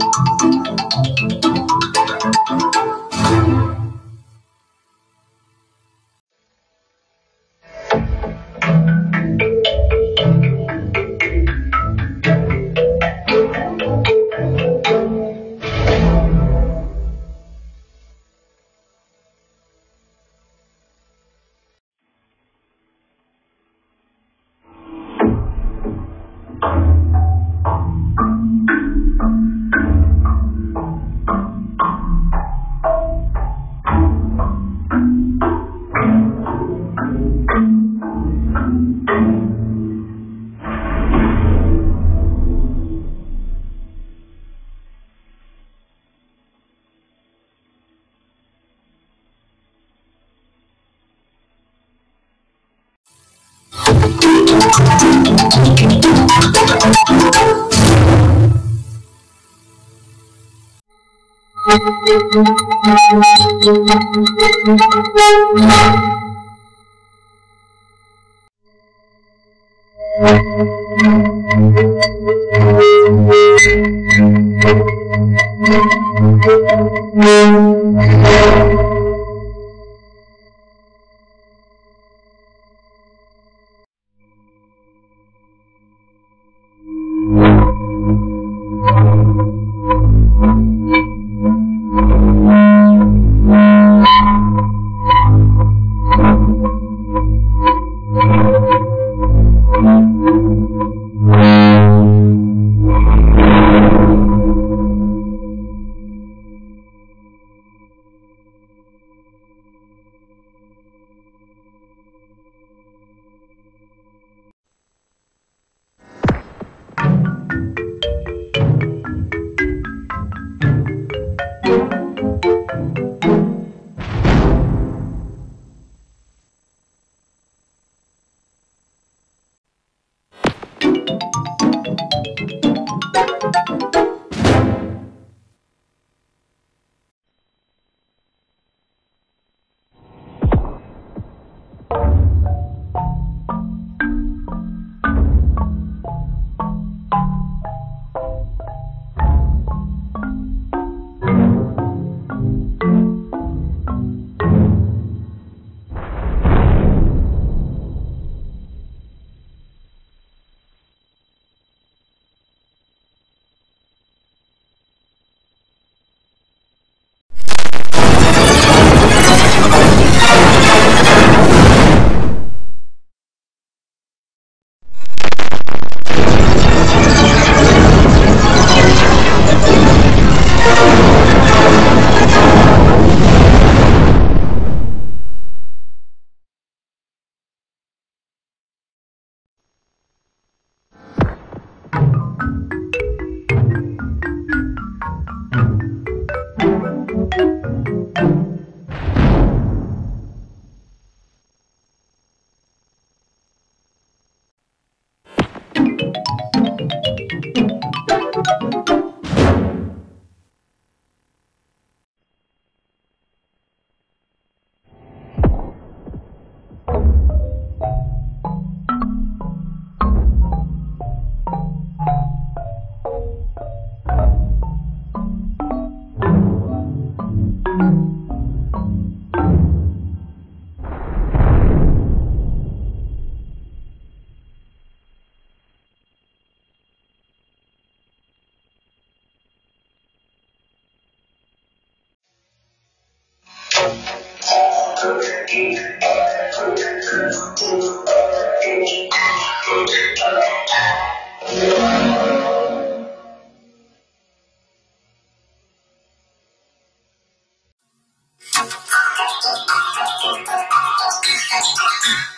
thank Thank you.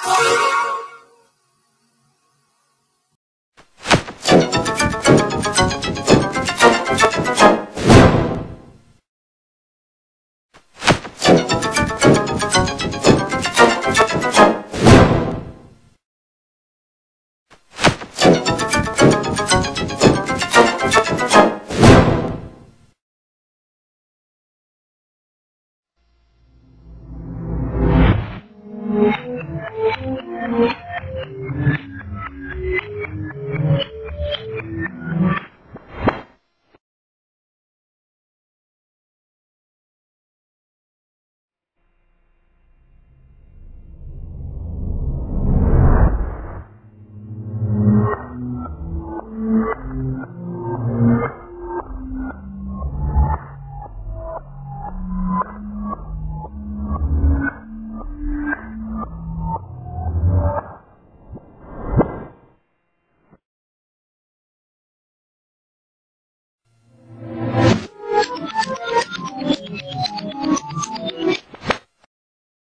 Thank